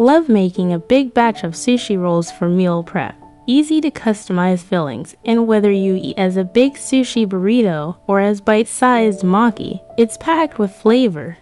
Love making a big batch of sushi rolls for meal prep. Easy to customize fillings, and whether you eat as a big sushi burrito or as bite-sized maki, it's packed with flavor.